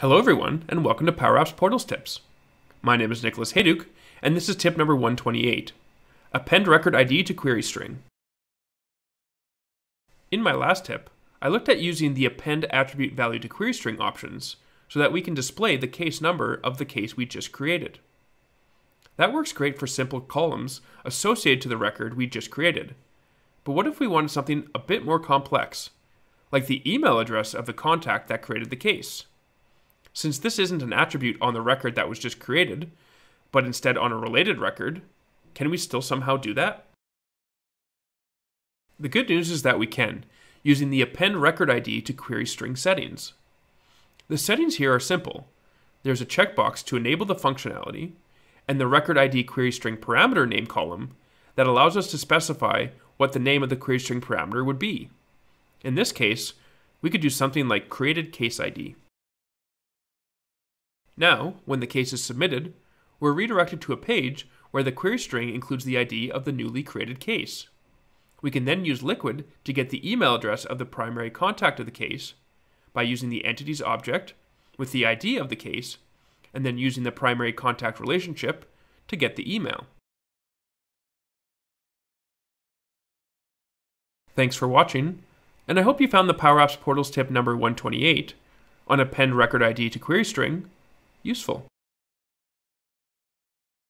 Hello everyone, and welcome to Power Apps Portals Tips. My name is Nicholas Hayduk, and this is tip number 128, Append record ID to query string. In my last tip, I looked at using the append attribute value to query string options so that we can display the case number of the case we just created. That works great for simple columns associated to the record we just created. But what if we wanted something a bit more complex, like the email address of the contact that created the case? Since this isn't an attribute on the record that was just created, but instead on a related record, can we still somehow do that? The good news is that we can, using the append record ID to query string settings. The settings here are simple. There's a checkbox to enable the functionality, and the record ID query string parameter name column that allows us to specify what the name of the query string parameter would be. In this case, we could do something like created case ID. Now, when the case is submitted, we're redirected to a page where the query string includes the ID of the newly created case. We can then use Liquid to get the email address of the primary contact of the case by using the entities object with the ID of the case, and then using the primary contact relationship to get the email. Thanks for watching, and I hope you found the Power Apps Portals tip number 128 on append record ID to query string useful.